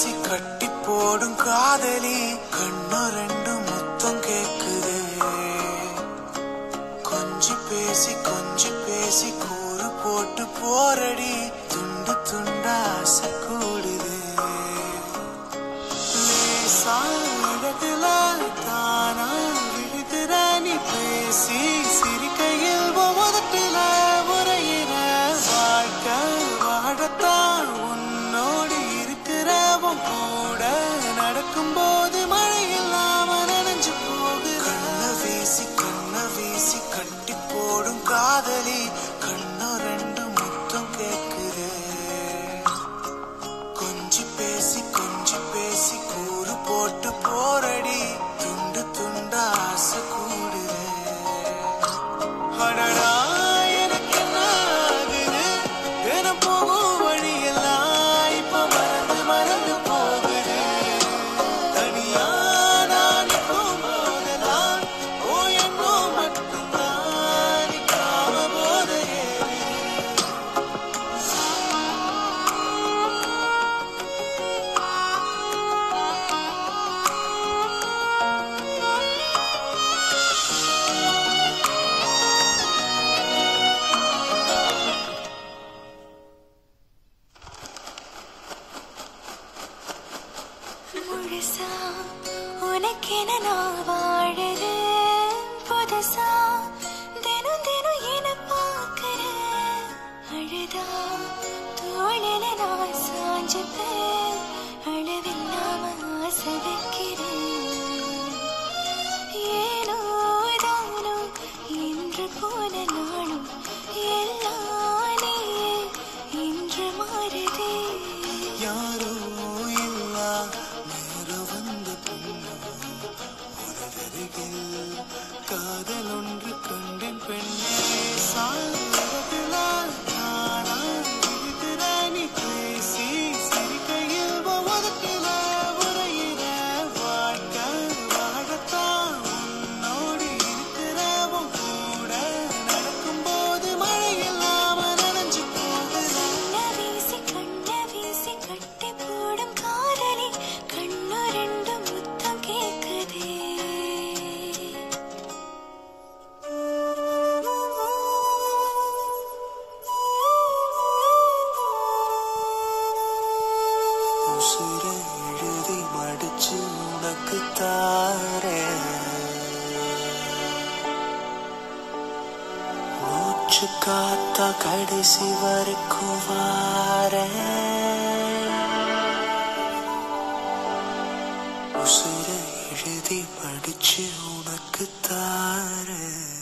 பேசி கட்டி போடும் காதலி கண்ணு ரெண்டு முத்தம் கேக்குது. கொஞ்சி பேசி கொஞ்சி பேசி கூறு போட்டு போரடி துண்டு துண்டு தினம் போகும் முழுசா உனக்கென நான் வாழறேன். புதுசா தினம் தினம் என பார்க்கிறேன். அழுதா தோழில நான் சாஞ்சுப்பேன். அளவில்லாம ஆசை வைக்கிறேன். ஏனோ தானோ இன்று போன நாளும் எல்லாம் உசுர எழுதி மடிச்சு உனக்கு தாரேன். மூச்சு காத்தா கடைசி வரைக்கும் வாரேன். உசுர எழுதி மடிச்சு உனக்கு தாரேன்.